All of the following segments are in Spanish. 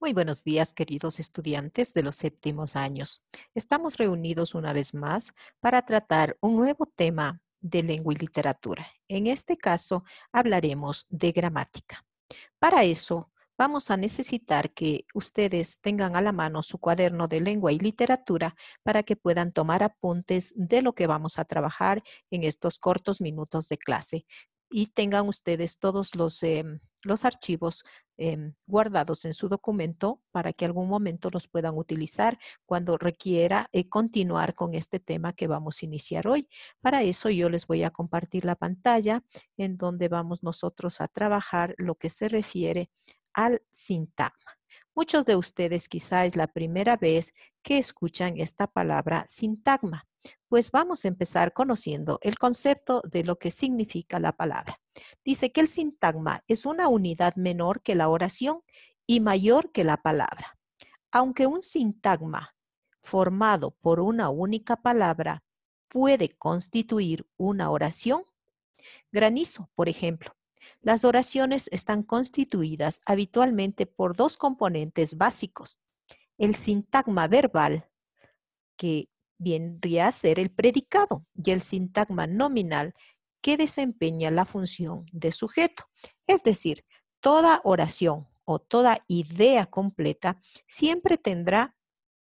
Muy buenos días, queridos estudiantes de los séptimos años. Estamos reunidos una vez más para tratar un nuevo tema de lengua y literatura. En este caso, hablaremos de gramática. Para eso, vamos a necesitar que ustedes tengan a la mano su cuaderno de lengua y literatura para que puedan tomar apuntes de lo que vamos a trabajar en estos cortos minutos de clase y tengan ustedes todos los, em, los archivos em, guardados en su documento para que algún momento los puedan utilizar cuando requiera eh, continuar con este tema que vamos a iniciar hoy. Para eso yo les voy a compartir la pantalla en donde vamos nosotros a trabajar lo que se refiere al sintagma. Muchos de ustedes quizá es la primera vez que escuchan esta palabra sintagma. Pues vamos a empezar conociendo el concepto de lo que significa la palabra. Dice que el sintagma es una unidad menor que la oración y mayor que la palabra. Aunque un sintagma formado por una única palabra puede constituir una oración, granizo, por ejemplo. Las oraciones están constituidas habitualmente por dos componentes básicos. El sintagma verbal, que vendría a ser el predicado y el sintagma nominal que desempeña la función de sujeto. Es decir, toda oración o toda idea completa siempre tendrá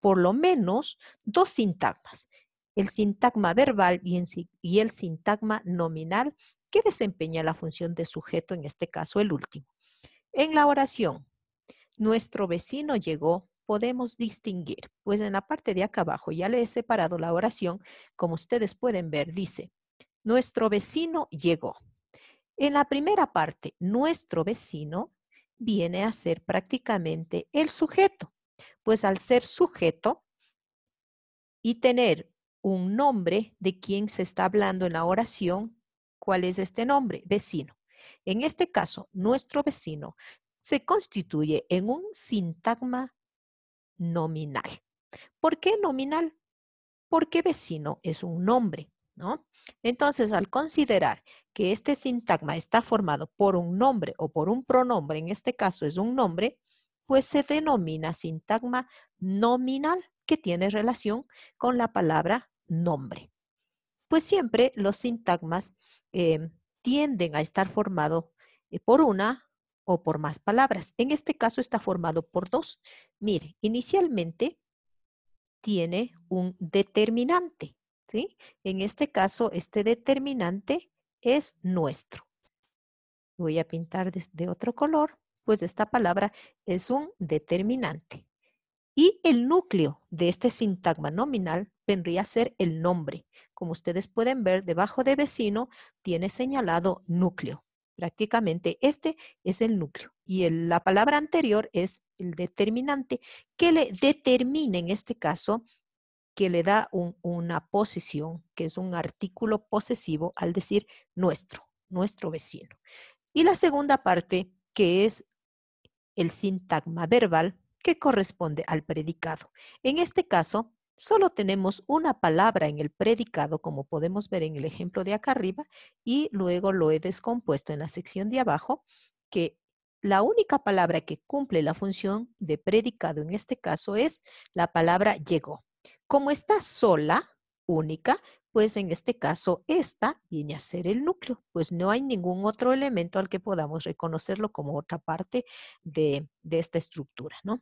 por lo menos dos sintagmas, el sintagma verbal y, el sintagma nominal que desempeña la función de sujeto, en este caso el último. En la oración, nuestro vecino llegó podemos distinguir? Pues en la parte de acá abajo ya le he separado la oración. Como ustedes pueden ver, dice, nuestro vecino llegó. En la primera parte, nuestro vecino viene a ser prácticamente el sujeto. Pues al ser sujeto y tener un nombre de quien se está hablando en la oración, ¿cuál es este nombre? Vecino. En este caso, nuestro vecino se constituye en un sintagma nominal. ¿Por qué nominal? Porque vecino es un nombre, ¿no? Entonces, al considerar que este sintagma está formado por un nombre o por un pronombre, en este caso es un nombre, pues se denomina sintagma nominal que tiene relación con la palabra nombre. Pues siempre los sintagmas eh, tienden a estar formados eh, por una o por más palabras. En este caso está formado por dos. Mire, inicialmente tiene un determinante, ¿sí? En este caso, este determinante es nuestro. Voy a pintar de otro color, pues esta palabra es un determinante. Y el núcleo de este sintagma nominal vendría a ser el nombre. Como ustedes pueden ver, debajo de vecino tiene señalado núcleo. Prácticamente este es el núcleo y la palabra anterior es el determinante que le determina en este caso que le da una posición, que es un artículo posesivo al decir nuestro, nuestro vecino. Y la segunda parte, que es el sintagma verbal, que corresponde al predicado. En este caso, Solo tenemos una palabra en el predicado, como podemos ver en el ejemplo de acá arriba, y luego lo he descompuesto en la sección de abajo, que la única palabra que cumple la función de predicado en este caso es la palabra llegó. Como está sola, única, pues en este caso esta viene a ser el núcleo, pues no hay ningún otro elemento al que podamos reconocerlo como otra parte de, de esta estructura, ¿no?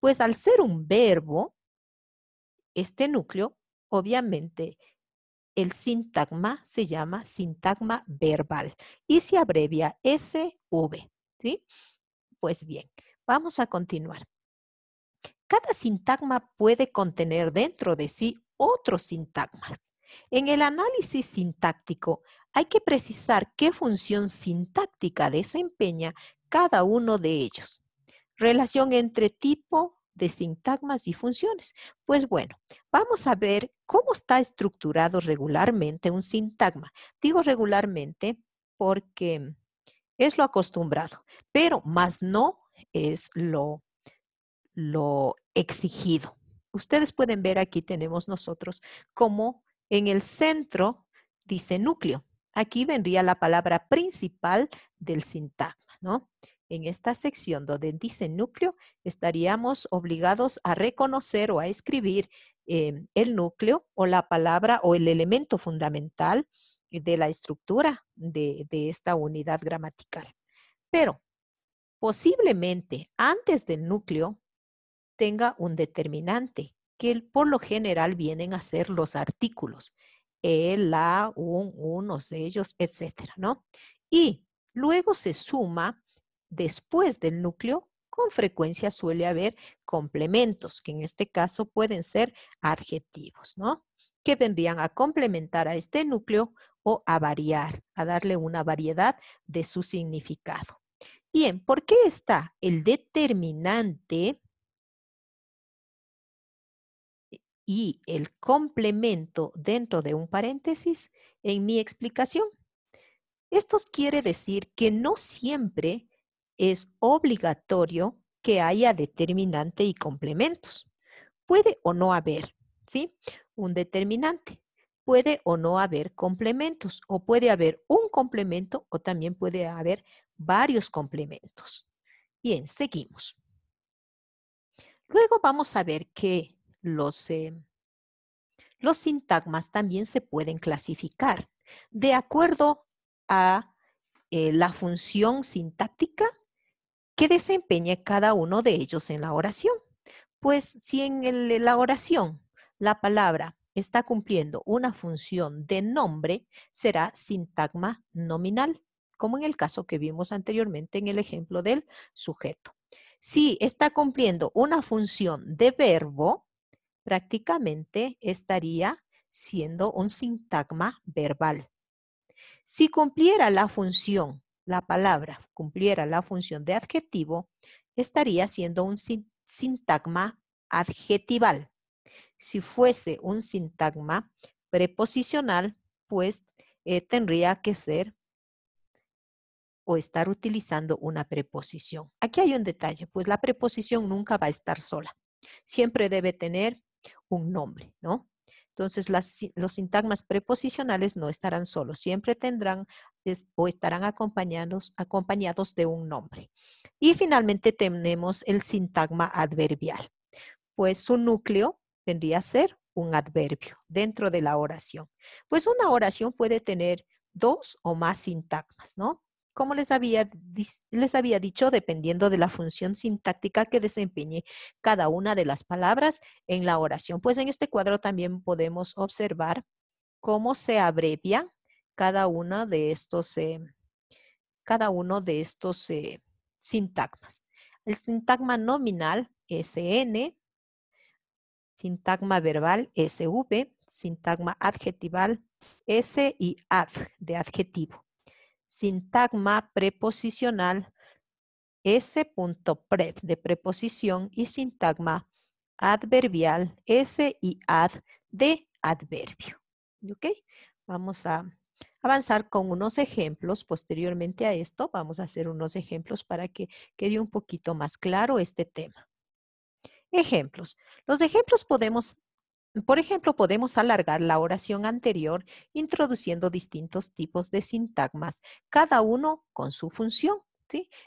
Pues al ser un verbo, este núcleo, obviamente, el sintagma se llama sintagma verbal y se abrevia SV, ¿sí? Pues bien, vamos a continuar. Cada sintagma puede contener dentro de sí otros sintagmas. En el análisis sintáctico hay que precisar qué función sintáctica desempeña cada uno de ellos. Relación entre tipo, de sintagmas y funciones. Pues bueno, vamos a ver cómo está estructurado regularmente un sintagma. Digo regularmente porque es lo acostumbrado, pero más no es lo, lo exigido. Ustedes pueden ver aquí tenemos nosotros como en el centro dice núcleo. Aquí vendría la palabra principal del sintagma, ¿no? En esta sección donde dice núcleo, estaríamos obligados a reconocer o a escribir em, el núcleo o la palabra o el elemento fundamental de la estructura de, de esta unidad gramatical. Pero posiblemente antes del núcleo tenga un determinante, que por lo general vienen a ser los artículos, el, la, un, unos, ellos, etcétera, ¿no? Y luego se suma después del núcleo, con frecuencia suele haber complementos, que en este caso pueden ser adjetivos, ¿no? Que vendrían a complementar a este núcleo o a variar, a darle una variedad de su significado. Bien, ¿por qué está el determinante y el complemento dentro de un paréntesis en mi explicación? Esto quiere decir que no siempre es obligatorio que haya determinante y complementos. Puede o no haber, ¿sí? Un determinante. Puede o no haber complementos, o puede haber un complemento, o también puede haber varios complementos. Bien, seguimos. Luego vamos a ver que los, eh, los sintagmas también se pueden clasificar de acuerdo a eh, la función sintáctica que desempeña cada uno de ellos en la oración. Pues si en la oración la palabra está cumpliendo una función de nombre, será sintagma nominal como en el caso que vimos anteriormente en el ejemplo del sujeto. Si está cumpliendo una función de verbo, prácticamente estaría siendo un sintagma verbal. Si cumpliera la función, la palabra cumpliera la función de adjetivo, estaría siendo un sintagma adjetival. Si fuese un sintagma preposicional, pues eh, tendría que ser o estar utilizando una preposición. Aquí hay un detalle, pues la preposición nunca va a estar sola. Siempre debe tener un nombre, ¿no? Entonces, los sintagmas preposicionales no estarán solos, siempre tendrán o estarán acompañados, acompañados de un nombre. Y finalmente tenemos el sintagma adverbial, pues su núcleo vendría a ser un adverbio dentro de la oración. Pues una oración puede tener dos o más sintagmas, ¿no? Como les había, les había dicho, dependiendo de la función sintáctica que desempeñe cada una de las palabras en la oración. Pues en este cuadro también podemos observar cómo se abrevia cada uno de estos, eh, cada uno de estos eh, sintagmas. El sintagma nominal, SN, sintagma verbal, SV, sintagma adjetival, S y ad, de adjetivo sintagma preposicional S.prep de preposición y sintagma adverbial S y ad de adverbio. ¿Ok? Vamos a avanzar con unos ejemplos. Posteriormente a esto, vamos a hacer unos ejemplos para que quede un poquito más claro este tema. Ejemplos. Los ejemplos podemos por ejemplo, podemos alargar la oración anterior introduciendo distintos tipos de sintagmas, cada uno con su función.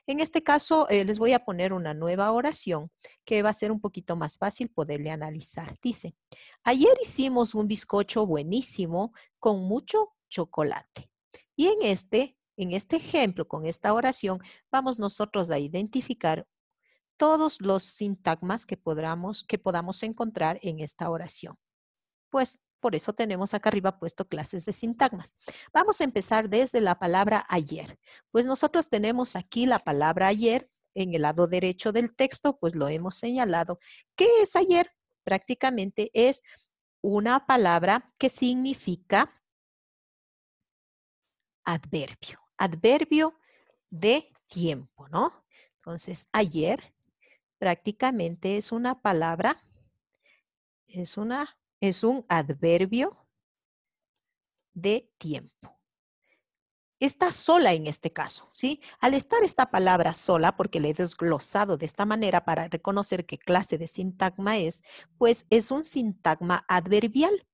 En este caso, eh, les voy a poner una nueva oración que va a ser un poquito más fácil poderle analizar. Dice, ayer hicimos un bizcocho buenísimo con mucho chocolate. Y en este, en este ejemplo, con esta oración, vamos nosotros a identificar todos los sintagmas que, podamos, que podamos encontrar en esta oración. Pues por eso tenemos acá arriba puesto clases de sintagmas. Vamos a empezar desde la palabra ayer. Pues nosotros tenemos aquí la palabra ayer en el lado derecho del texto, pues lo hemos señalado. ¿Qué es ayer? Prácticamente es una palabra que significa adverbio, adverbio de tiempo, ¿no? Entonces, ayer prácticamente es una palabra, es, una, es un adverbio de tiempo. Está sola en este caso, ¿sí? Al estar esta palabra sola, porque le he desglosado de esta manera para reconocer qué clase de sintagma es, pues es un sintagma adverbial.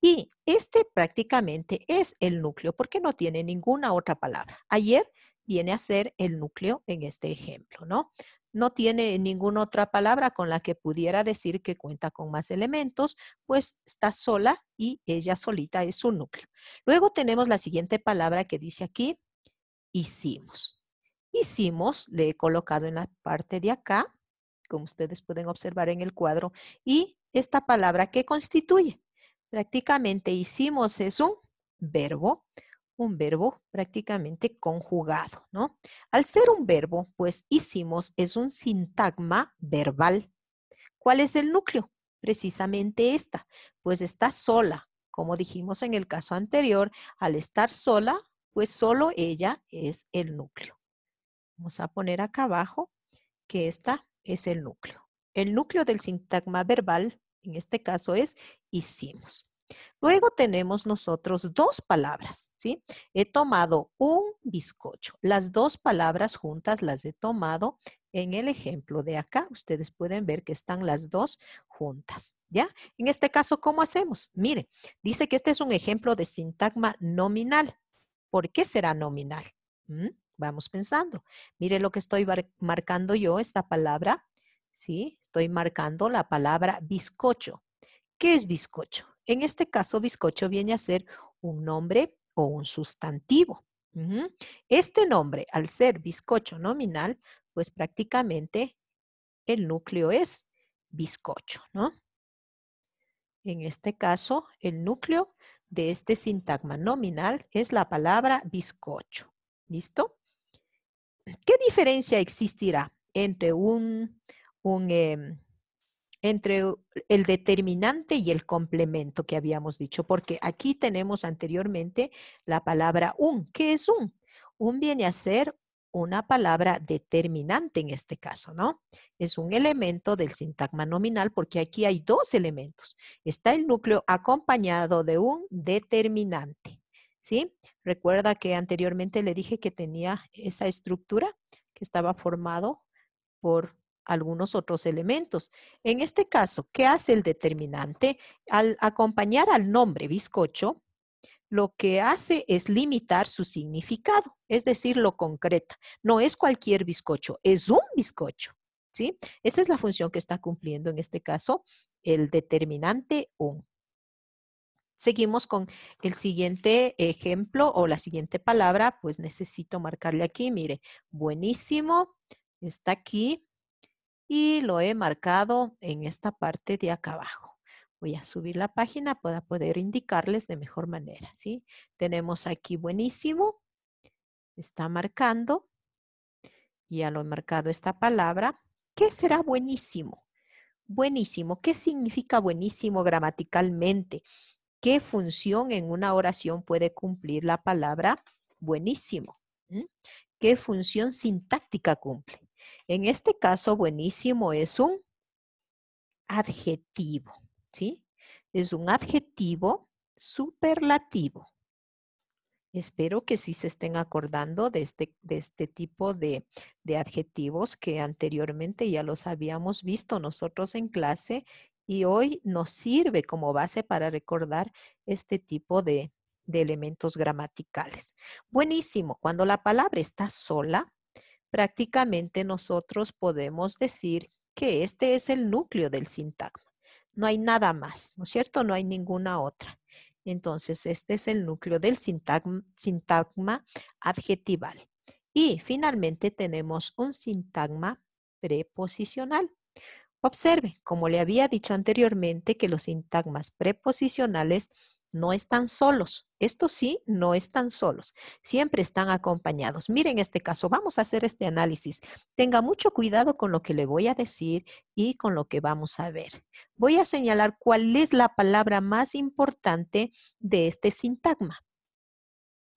Y este prácticamente es el núcleo porque no tiene ninguna otra palabra. Ayer viene a ser el núcleo en este ejemplo, ¿no? No tiene ninguna otra palabra con la que pudiera decir que cuenta con más elementos, pues está sola y ella solita es su núcleo. Luego tenemos la siguiente palabra que dice aquí, hicimos. Hicimos, le he colocado en la parte de acá, como ustedes pueden observar en el cuadro, y esta palabra que constituye. Prácticamente hicimos es un verbo, un verbo prácticamente conjugado, ¿no? Al ser un verbo, pues hicimos es un sintagma verbal. ¿Cuál es el núcleo? Precisamente esta, pues está sola. Como dijimos en el caso anterior, al estar sola, pues solo ella es el núcleo. Vamos a poner acá abajo que esta es el núcleo. El núcleo del sintagma verbal, en este caso, es hicimos. Luego tenemos nosotros dos palabras, ¿sí? He tomado un bizcocho. Las dos palabras juntas las he tomado en el ejemplo de acá. Ustedes pueden ver que están las dos juntas, ¿ya? En este caso, ¿cómo hacemos? Mire, dice que este es un ejemplo de sintagma nominal. ¿Por qué será nominal? ¿Mm? Vamos pensando. Mire lo que estoy marcando yo, esta palabra, ¿sí? Estoy marcando la palabra bizcocho. ¿Qué es bizcocho? En este caso, bizcocho viene a ser un nombre o un sustantivo. Este nombre, al ser bizcocho nominal, pues prácticamente el núcleo es bizcocho, ¿no? En este caso, el núcleo de este sintagma nominal es la palabra bizcocho. ¿Listo? ¿Qué diferencia existirá entre un, em, entre el determinante y el complemento que habíamos dicho? Porque aquí tenemos anteriormente la palabra un. ¿Qué es un? Un viene a ser una palabra determinante en este caso, ¿no? Es un elemento del sintagma nominal porque aquí hay dos elementos. Está el núcleo acompañado de un determinante. ¿sí? Recuerda que anteriormente le dije que tenía esa estructura que estaba formado por algunos otros elementos. En este caso, ¿qué hace el determinante? Al acompañar al nombre bizcocho, lo que hace es limitar su significado, es decir, lo concreta. No es cualquier bizcocho, es un bizcocho. ¿sí? Esa es la función que está cumpliendo en este caso el determinante un. Seguimos con el siguiente ejemplo o la siguiente palabra, pues necesito marcarle aquí, mire, buenísimo, está aquí y lo he marcado en esta parte de acá abajo. Voy a subir la página para poder indicarles de mejor manera, ¿sí? Tenemos aquí buenísimo, está marcando, ya lo he marcado esta palabra. ¿Qué será buenísimo? Buenísimo, ¿qué significa buenísimo gramaticalmente? ¿Qué función en una oración puede cumplir la palabra buenísimo? ¿Mm? ¿Qué función sintáctica cumple? En este caso, buenísimo es un adjetivo, ¿sí? Es un adjetivo superlativo. Espero que sí se estén acordando de este, de este tipo de, de adjetivos que anteriormente ya los habíamos visto nosotros en clase y hoy nos sirve como base para recordar este tipo de, elementos gramaticales. Buenísimo, cuando la palabra está sola, prácticamente nosotros podemos decir que este es el núcleo del sintagma. No hay nada más, ¿no es cierto? No hay ninguna otra. Entonces, este es el núcleo del sintagma, sintagma adjetival. Y finalmente tenemos un sintagma preposicional. Observe, como le había dicho anteriormente, que los sintagmas preposicionales no están solos. Estos sí, no están solos. Siempre están acompañados. Miren este caso, vamos a hacer este análisis. Tenga mucho cuidado con lo que le voy a decir y con lo que vamos a ver. Voy a señalar cuál es la palabra más importante de este sintagma.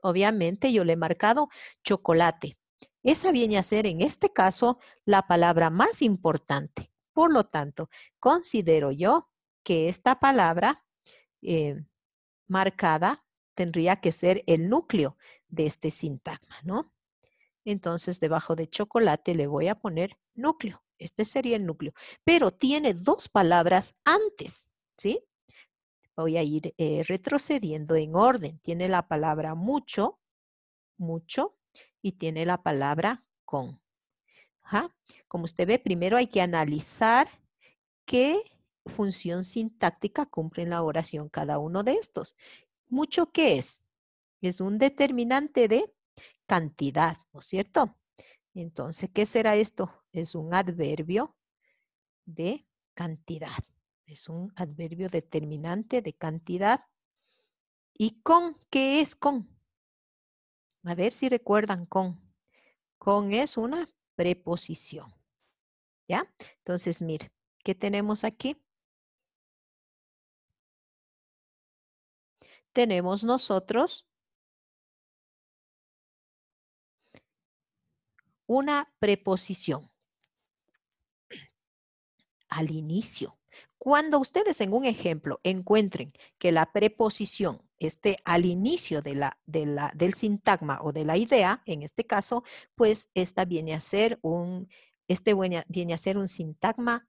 Obviamente yo le he marcado chocolate. Esa viene a ser en este caso la palabra más importante. Por lo tanto, considero yo que esta palabra eh, marcada tendría que ser el núcleo de este sintagma, ¿no? Entonces, debajo de chocolate le voy a poner núcleo. Este sería el núcleo. Pero tiene dos palabras antes, ¿sí? Voy a ir eh, retrocediendo en orden. Tiene la palabra mucho, mucho, y tiene la palabra con. Como usted ve, primero hay que analizar qué función sintáctica cumple en la oración cada uno de estos. ¿Mucho qué es? Es un determinante de cantidad, ¿no es cierto? Entonces, ¿qué será esto? Es un adverbio de cantidad. Es un adverbio determinante de cantidad. ¿Y con? ¿Qué es con? A ver si recuerdan con. Con es una preposición. ¿Ya? Entonces, mire, ¿qué tenemos aquí? Tenemos nosotros una preposición al inicio. Cuando ustedes en un ejemplo encuentren que la preposición esté al inicio de la, del sintagma o de la idea, en este caso, pues esta viene a ser un, este viene a ser un sintagma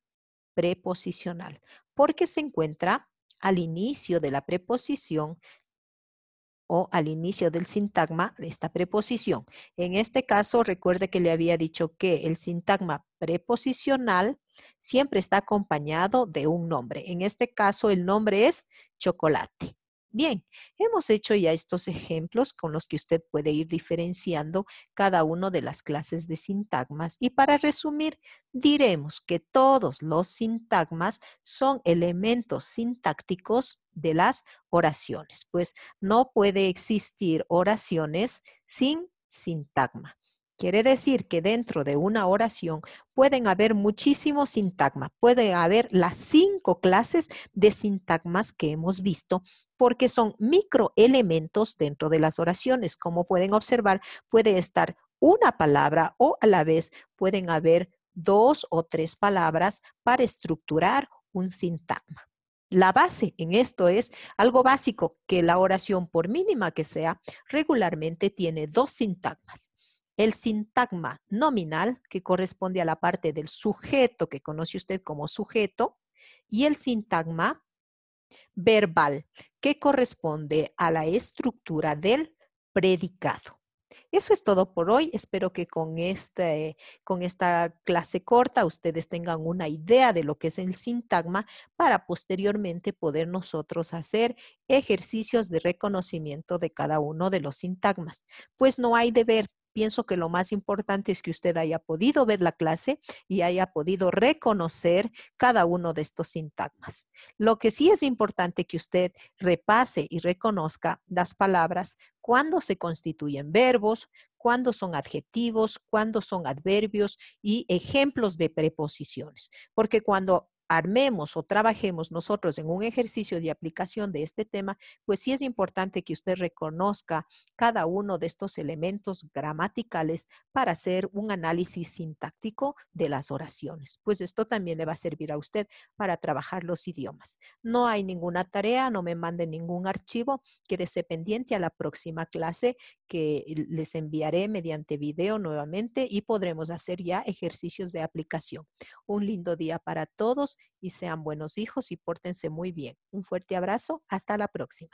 preposicional, porque se encuentra al inicio de la preposición o al inicio del sintagma de esta preposición. En este caso, recuerde que le había dicho que el sintagma preposicional siempre está acompañado de un nombre. En este caso, el nombre es chocolate. Bien, hemos hecho ya estos ejemplos con los que usted puede ir diferenciando cada una de las clases de sintagmas y para resumir, diremos que todos los sintagmas son elementos sintácticos de las oraciones, pues no puede existir oraciones sin sintagma. Quiere decir que dentro de una oración pueden haber muchísimos sintagmas, pueden haber las cinco clases de sintagmas que hemos visto porque son microelementos dentro de las oraciones. Como pueden observar, puede estar una palabra o a la vez pueden haber dos o tres palabras para estructurar un sintagma. La base en esto es algo básico, que la oración, por mínima que sea, regularmente tiene dos sintagmas el sintagma nominal, que corresponde a la parte del sujeto que conoce usted como sujeto, y el sintagma verbal, que corresponde a la estructura del predicado. Eso es todo por hoy. Espero que con, este, con esta clase corta ustedes tengan una idea de lo que es el sintagma para posteriormente poder nosotros hacer ejercicios de reconocimiento de cada uno de los sintagmas. Pues no hay deber, pienso que lo más importante es que usted haya podido ver la clase y haya podido reconocer cada uno de estos sintagmas. Lo que sí es importante que usted repase y reconozca las palabras cuando se constituyen verbos, cuando son adjetivos, cuando son adverbios y ejemplos de preposiciones. Porque cuando armemos o trabajemos nosotros en un ejercicio de aplicación de este tema, pues sí es importante que usted reconozca cada uno de estos elementos gramaticales para hacer un análisis sintáctico de las oraciones. Pues esto también le va a servir a usted para trabajar los idiomas. No hay ninguna tarea, no me mande ningún archivo, quédese pendiente a la próxima clase que les enviaré mediante video nuevamente y podremos hacer ya ejercicios de aplicación. Un lindo día para todos y sean buenos hijos y pórtense muy bien. Un fuerte abrazo. Hasta la próxima.